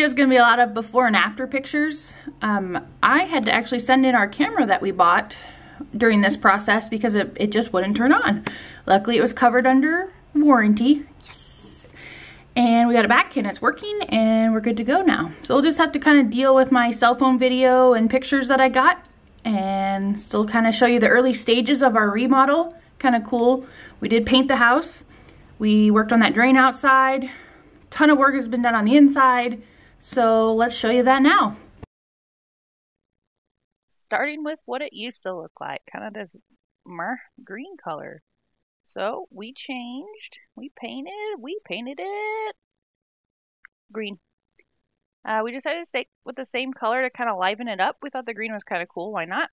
Video is going to be a lot of before and after pictures. Um, I had to actually send in our camera that we bought during this process because it, it just wouldn't turn on. Luckily it was covered under warranty. Yes. And we got it back and it's working and we're good to go now. So we'll just have to kind of deal with my cell phone video and pictures that I got and still kind of show you the early stages of our remodel. Kind of cool. We did paint the house. We worked on that drain outside. Ton of work has been done on the inside. So let's show you that now starting with what it used to look like, kind of this green color. So we changed, we painted, we painted it green. Uh, we decided to stay with the same color to kind of liven it up. We thought the green was kind of cool. Why not?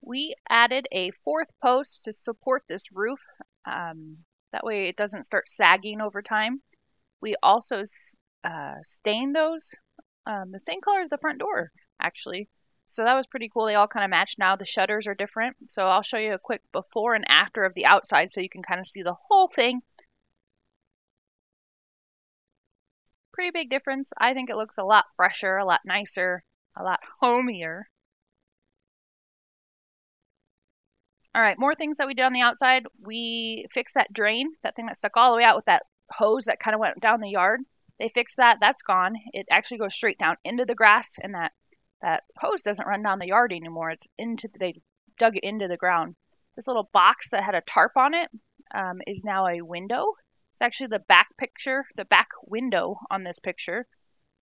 We added a fourth post to support this roof. Um, that way it doesn't start sagging over time. We also uh, stained those um, the same color as the front door, actually. So that was pretty cool. They all kind of match now. The shutters are different. So I'll show you a quick before and after of the outside so you can kind of see the whole thing. Pretty big difference. I think it looks a lot fresher, a lot nicer, a lot homier. All right, more things that we did on the outside. We fixed that drain, that thing that stuck all the way out with that hose that kind of went down the yard. They fixed that. That's gone. It actually goes straight down into the grass, and that that hose doesn't run down the yard anymore. It's into they dug it into the ground. This little box that had a tarp on it um, is now a window. It's actually the back picture, the back window on this picture.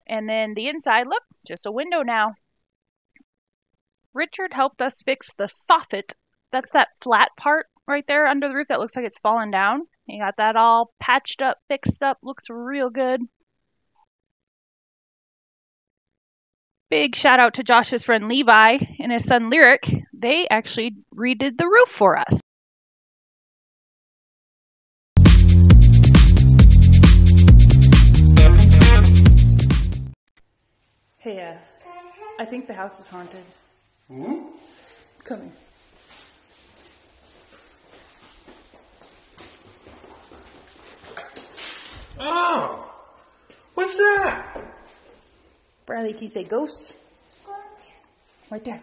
And then the inside, look, just a window now. Richard helped us fix the soffit. That's that flat part right there under the roof that looks like it's fallen down. You got that all patched up, fixed up, looks real good. Big shout out to Josh's friend Levi and his son Lyric. They actually redid the roof for us. Hey, uh, I think the house is haunted. Hmm? Coming. What's that? Bradley, can you say ghosts? Right there.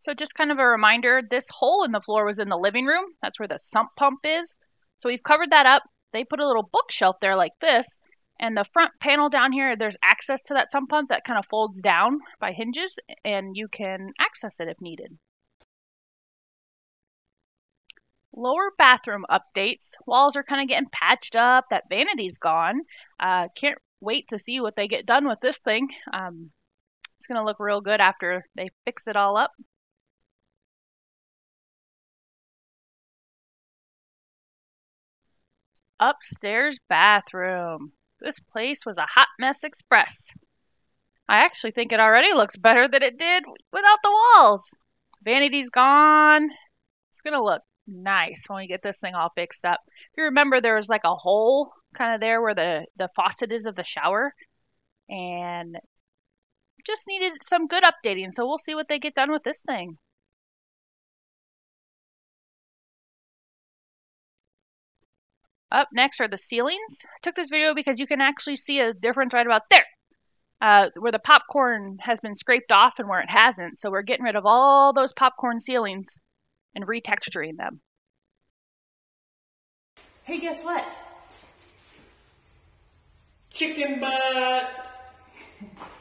So just kind of a reminder, this hole in the floor was in the living room. That's where the sump pump is. So we've covered that up. They put a little bookshelf there like this. And the front panel down here, there's access to that sump pump that kind of folds down by hinges and you can access it if needed. Lower bathroom updates. Walls are kind of getting patched up. That vanity's gone. Uh, can't wait to see what they get done with this thing. Um, it's going to look real good after they fix it all up. Upstairs bathroom. This place was a hot mess express. I actually think it already looks better than it did without the walls. Vanity's gone. It's going to look nice when we get this thing all fixed up. If you remember, there was like a hole kind of there where the, the faucet is of the shower. And just needed some good updating. So we'll see what they get done with this thing. Up next are the ceilings. I took this video because you can actually see a difference right about there. Uh, where the popcorn has been scraped off and where it hasn't. So we're getting rid of all those popcorn ceilings and retexturing them. Hey, guess what? Chicken butt!